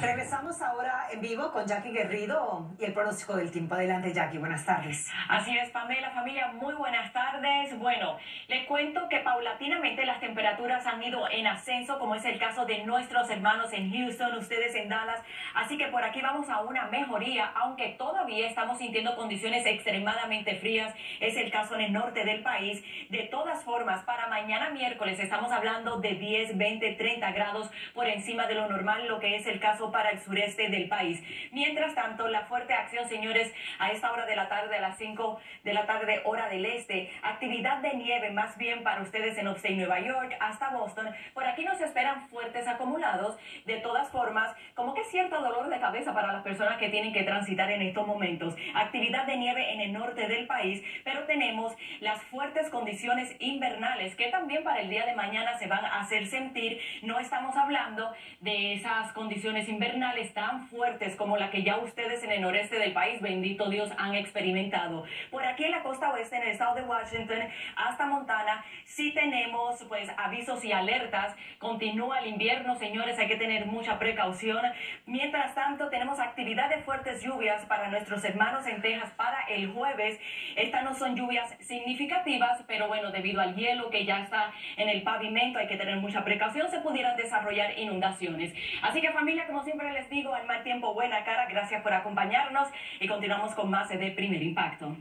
Regresamos ahora en vivo con Jackie Guerrido y el pronóstico del tiempo. Adelante, Jackie. Buenas tardes. Así es, Pamela, familia, muy buenas tardes. Bueno, le cuento que paulatinamente las temperaturas han ido en ascenso, como es el caso de nuestros hermanos en Houston, ustedes en Dallas. Así que por aquí vamos a una mejoría, aunque todavía estamos sintiendo condiciones extremadamente frías. Es el caso en el norte del país. De todas formas, para mañana miércoles estamos hablando de 10, 20, 30 grados por encima de lo normal, lo que es el caso para el sureste del país. Mientras tanto, la fuerte acción, señores, a esta hora de la tarde, a las 5 de la tarde, hora del este, actividad de nieve más bien para ustedes en Upstate Nueva York hasta Boston. Por aquí nos esperan fuertes acumulados. De todas formas, como que cierto dolor de cabeza para las personas que tienen que transitar en estos momentos. Actividad de nieve en el norte del país, pero tenemos las fuertes condiciones invernales que también para el día de mañana se van a hacer sentir. No estamos hablando de esas condiciones invernales invernales tan fuertes como la que ya ustedes en el noreste del país, bendito Dios, han experimentado. Por aquí en la costa oeste, en el estado de Washington, hasta Montana, sí tenemos pues avisos y alertas. Continúa el invierno, señores, hay que tener mucha precaución. Mientras tanto, tenemos actividad de fuertes lluvias para nuestros hermanos en Texas para el jueves. Estas no son lluvias significativas, pero bueno, debido al hielo que ya está en el pavimento, hay que tener mucha precaución, se pudieran desarrollar inundaciones. Así que familia, como siempre les digo, al mal tiempo, buena cara. Gracias por acompañarnos y continuamos con más de Primer Impacto.